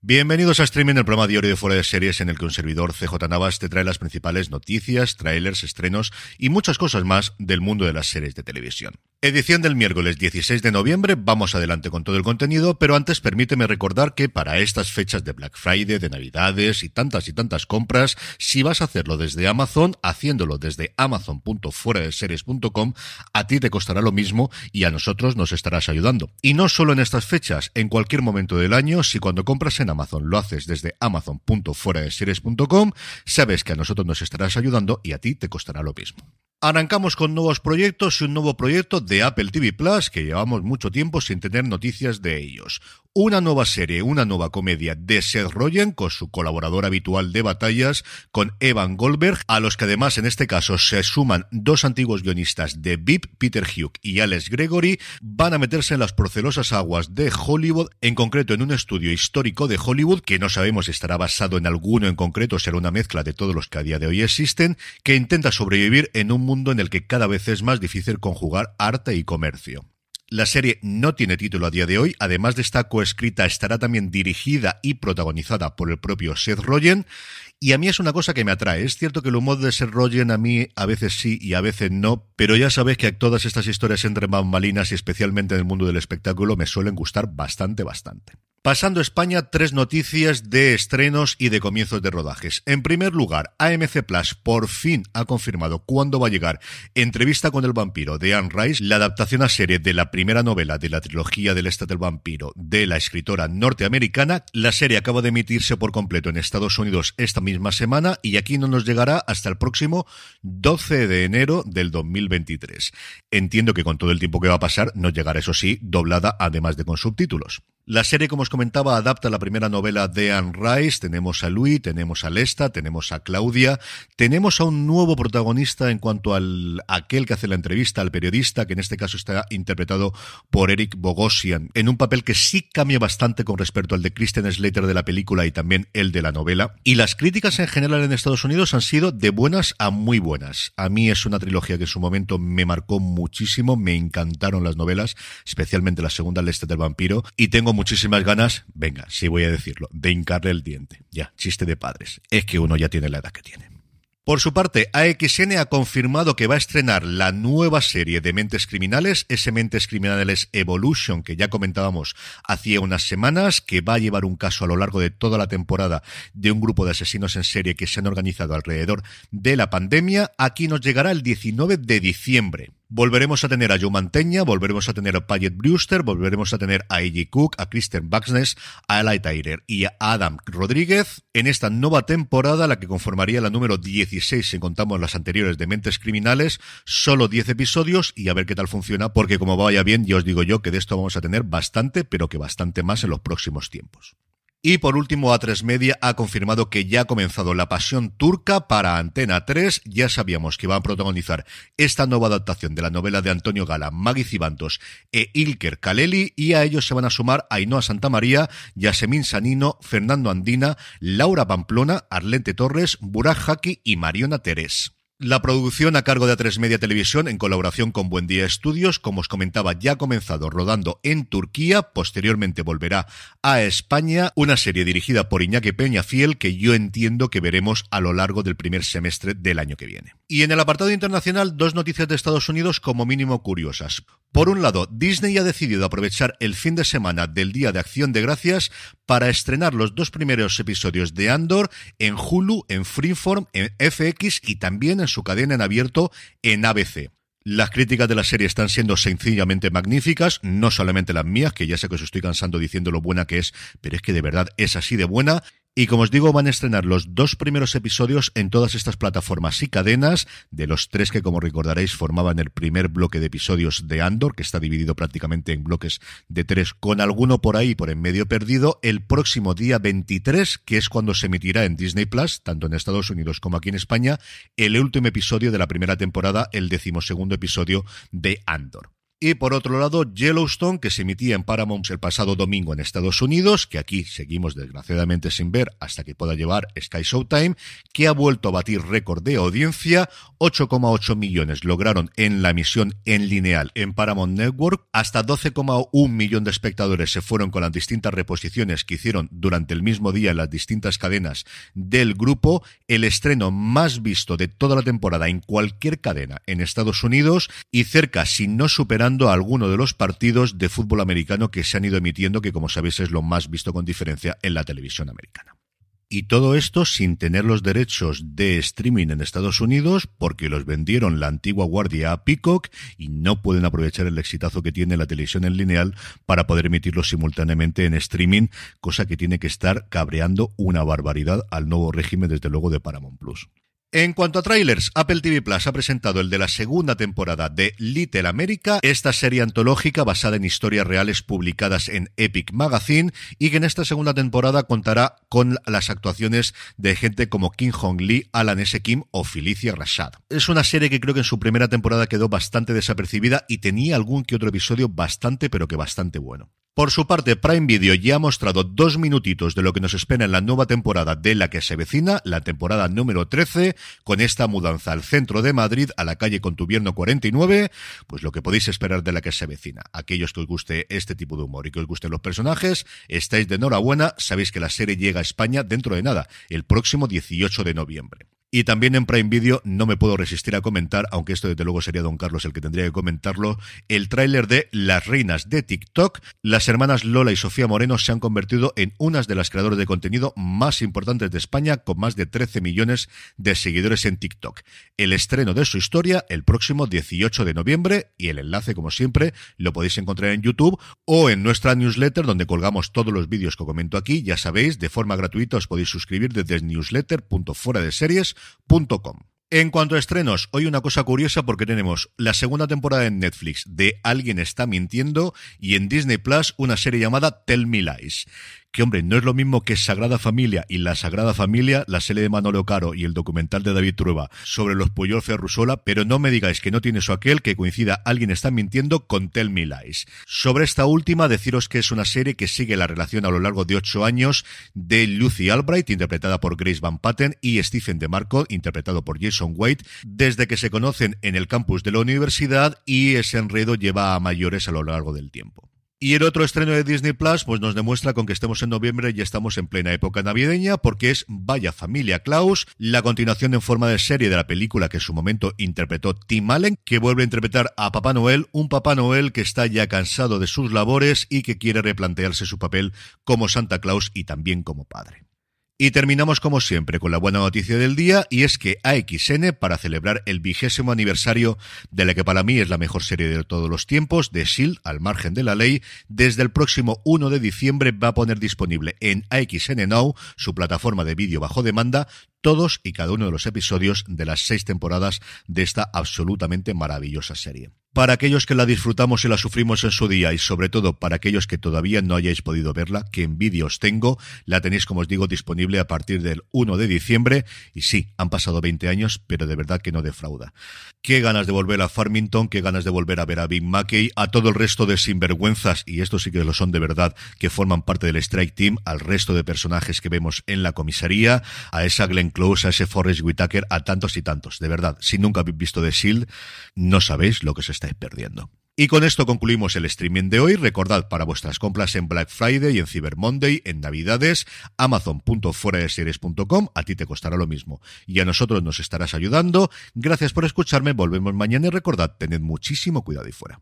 Bienvenidos a Streaming, el programa diario de fuera de series en el que un servidor CJ Navas te trae las principales noticias, trailers, estrenos y muchas cosas más del mundo de las series de televisión. Edición del miércoles 16 de noviembre, vamos adelante con todo el contenido, pero antes permíteme recordar que para estas fechas de Black Friday, de Navidades y tantas y tantas compras, si vas a hacerlo desde Amazon, haciéndolo desde amazon.fueradeseries.com, a ti te costará lo mismo y a nosotros nos estarás ayudando. Y no solo en estas fechas, en cualquier momento del año, si cuando compras en Amazon lo haces desde amazon.fueradeseries.com, sabes que a nosotros nos estarás ayudando y a ti te costará lo mismo. Arrancamos con nuevos proyectos y un nuevo proyecto de Apple TV Plus que llevamos mucho tiempo sin tener noticias de ellos una nueva serie, una nueva comedia de Seth Rogen con su colaborador habitual de batallas, con Evan Goldberg, a los que además en este caso se suman dos antiguos guionistas de VIP, Peter Hugh y Alex Gregory, van a meterse en las procelosas aguas de Hollywood, en concreto en un estudio histórico de Hollywood, que no sabemos si estará basado en alguno en concreto, será una mezcla de todos los que a día de hoy existen, que intenta sobrevivir en un mundo en el que cada vez es más difícil conjugar arte y comercio. La serie no tiene título a día de hoy, además de estar coescrita, estará también dirigida y protagonizada por el propio Seth Rogen. Y a mí es una cosa que me atrae. Es cierto que el humor de Seth Rogen a mí a veces sí y a veces no, pero ya sabes que todas estas historias entre bambalinas y especialmente en el mundo del espectáculo me suelen gustar bastante, bastante. Pasando a España, tres noticias de estrenos y de comienzos de rodajes. En primer lugar, AMC Plus por fin ha confirmado cuándo va a llegar Entrevista con el vampiro de Anne Rice, la adaptación a serie de la primera novela de la trilogía del Este del Vampiro de la escritora norteamericana. La serie acaba de emitirse por completo en Estados Unidos esta misma semana y aquí no nos llegará hasta el próximo 12 de enero del 2023. Entiendo que con todo el tiempo que va a pasar nos llegará, eso sí, doblada además de con subtítulos. La serie, como os comentaba, adapta la primera novela de Anne Rice. Tenemos a Louis, tenemos a Lesta, tenemos a Claudia, tenemos a un nuevo protagonista en cuanto al aquel que hace la entrevista al periodista, que en este caso está interpretado por Eric Bogosian, en un papel que sí cambia bastante con respecto al de Christian Slater de la película y también el de la novela. Y las críticas en general en Estados Unidos han sido de buenas a muy buenas. A mí es una trilogía que en su momento me marcó muchísimo, me encantaron las novelas, especialmente la segunda, Lesta del vampiro, y tengo muchísimas ganas, venga, sí voy a decirlo, de hincarle el diente. Ya, chiste de padres. Es que uno ya tiene la edad que tiene. Por su parte, AXN ha confirmado que va a estrenar la nueva serie de Mentes Criminales, ese Mentes Criminales Evolution que ya comentábamos hacía unas semanas, que va a llevar un caso a lo largo de toda la temporada de un grupo de asesinos en serie que se han organizado alrededor de la pandemia. Aquí nos llegará el 19 de diciembre. Volveremos a tener a Joe Manteña, volveremos a tener a Paget Brewster, volveremos a tener a E.G. Cook, a Kristen Buxness, a Eli Tyler y a Adam Rodríguez en esta nueva temporada, la que conformaría la número 16 si contamos las anteriores de Mentes Criminales, solo 10 episodios y a ver qué tal funciona, porque como vaya bien, ya os digo yo que de esto vamos a tener bastante, pero que bastante más en los próximos tiempos. Y por último, A3 Media ha confirmado que ya ha comenzado la pasión turca para Antena 3. Ya sabíamos que iban a protagonizar esta nueva adaptación de la novela de Antonio Gala, Maggie Cibantos e Ilker Kaleli, y a ellos se van a sumar Ainhoa Santamaría, Yasemin Sanino, Fernando Andina, Laura Pamplona, Arlente Torres, Burak Haki y Mariona Terés. La producción a cargo de A3 Media Televisión en colaboración con Buen Día Estudios, como os comentaba, ya ha comenzado rodando en Turquía, posteriormente volverá a España, una serie dirigida por Iñaki Peña Fiel que yo entiendo que veremos a lo largo del primer semestre del año que viene. Y en el apartado internacional, dos noticias de Estados Unidos como mínimo curiosas. Por un lado, Disney ha decidido aprovechar el fin de semana del Día de Acción de Gracias para estrenar los dos primeros episodios de Andor en Hulu, en Freeform, en FX y también en su cadena en abierto en ABC. Las críticas de la serie están siendo sencillamente magníficas, no solamente las mías, que ya sé que os estoy cansando diciendo lo buena que es, pero es que de verdad es así de buena. Y como os digo, van a estrenar los dos primeros episodios en todas estas plataformas y cadenas, de los tres que, como recordaréis, formaban el primer bloque de episodios de Andor, que está dividido prácticamente en bloques de tres, con alguno por ahí por en medio perdido, el próximo día 23, que es cuando se emitirá en Disney Plus, tanto en Estados Unidos como aquí en España, el último episodio de la primera temporada, el decimosegundo episodio de Andor. Y por otro lado, Yellowstone, que se emitía en Paramount el pasado domingo en Estados Unidos, que aquí seguimos desgraciadamente sin ver hasta que pueda llevar Sky Showtime, que ha vuelto a batir récord de audiencia, 8,8 millones lograron en la emisión en lineal en Paramount Network, hasta 12,1 millón de espectadores se fueron con las distintas reposiciones que hicieron durante el mismo día en las distintas cadenas del grupo, el estreno más visto de toda la temporada en cualquier cadena en Estados Unidos y cerca, si no superando alguno de los partidos de fútbol americano que se han ido emitiendo, que como sabéis es lo más visto con diferencia en la televisión americana. Y todo esto sin tener los derechos de streaming en Estados Unidos porque los vendieron la antigua guardia a Peacock y no pueden aprovechar el exitazo que tiene la televisión en lineal para poder emitirlos simultáneamente en streaming, cosa que tiene que estar cabreando una barbaridad al nuevo régimen desde luego de Paramount Plus. En cuanto a trailers, Apple TV Plus ha presentado el de la segunda temporada de Little America, esta serie antológica basada en historias reales publicadas en Epic Magazine y que en esta segunda temporada contará con las actuaciones de gente como Kim Hong Lee, Alan S. Kim o Felicia Rashad. Es una serie que creo que en su primera temporada quedó bastante desapercibida y tenía algún que otro episodio bastante pero que bastante bueno. Por su parte, Prime Video ya ha mostrado dos minutitos de lo que nos espera en la nueva temporada de la que se vecina, la temporada número 13, con esta mudanza al centro de Madrid, a la calle Contubierno 49, pues lo que podéis esperar de la que se vecina. Aquellos que os guste este tipo de humor y que os gusten los personajes, estáis de enhorabuena, sabéis que la serie llega a España dentro de nada, el próximo 18 de noviembre. Y también en Prime Video no me puedo resistir a comentar, aunque esto desde luego sería Don Carlos el que tendría que comentarlo, el tráiler de Las Reinas de TikTok. Las hermanas Lola y Sofía Moreno se han convertido en unas de las creadoras de contenido más importantes de España, con más de 13 millones de seguidores en TikTok. El estreno de su historia el próximo 18 de noviembre y el enlace, como siempre, lo podéis encontrar en YouTube o en nuestra newsletter donde colgamos todos los vídeos que comento aquí. Ya sabéis, de forma gratuita os podéis suscribir desde newsletter.fuera de series en cuanto a estrenos, hoy una cosa curiosa porque tenemos la segunda temporada en Netflix de Alguien está mintiendo y en Disney Plus una serie llamada Tell Me Lies, que hombre, no es lo mismo que Sagrada Familia y La Sagrada Familia, la serie de Manolo Caro y el documental de David Trueba sobre los Puyol Ferrusola, pero no me digáis que no tiene eso aquel que coincida alguien está mintiendo con Tell Me Lies. Sobre esta última, deciros que es una serie que sigue la relación a lo largo de ocho años de Lucy Albright, interpretada por Grace Van Patten, y Stephen DeMarco, interpretado por Jason Wade, desde que se conocen en el campus de la universidad y ese enredo lleva a mayores a lo largo del tiempo. Y el otro estreno de Disney Plus, pues nos demuestra con que estemos en noviembre y estamos en plena época navideña, porque es Vaya Familia Klaus, la continuación en forma de serie de la película que en su momento interpretó Tim Allen, que vuelve a interpretar a Papá Noel, un Papá Noel que está ya cansado de sus labores y que quiere replantearse su papel como Santa Claus y también como padre. Y terminamos como siempre con la buena noticia del día y es que AXN, para celebrar el vigésimo aniversario de la que para mí es la mejor serie de todos los tiempos, de SHIELD, al margen de la ley, desde el próximo 1 de diciembre va a poner disponible en AXN Now, su plataforma de vídeo bajo demanda, todos y cada uno de los episodios de las seis temporadas de esta absolutamente maravillosa serie. Para aquellos que la disfrutamos y la sufrimos en su día y sobre todo para aquellos que todavía no hayáis podido verla, que en vídeos tengo, la tenéis como os digo disponible a partir del 1 de diciembre y sí, han pasado 20 años, pero de verdad que no defrauda. Qué ganas de volver a Farmington, qué ganas de volver a ver a Big Mackey, a todo el resto de sinvergüenzas, y estos sí que lo son de verdad, que forman parte del Strike Team, al resto de personajes que vemos en la comisaría, a esa Glenn Close, a ese Forrest Whitaker, a tantos y tantos. De verdad, si nunca habéis visto The Shield, no sabéis lo que se estáis perdiendo. Y con esto concluimos el streaming de hoy. Recordad para vuestras compras en Black Friday y en Cyber Monday, en Navidades, amazon.fueradeseries.com, a ti te costará lo mismo. Y a nosotros nos estarás ayudando. Gracias por escucharme, volvemos mañana y recordad, tened muchísimo cuidado y fuera.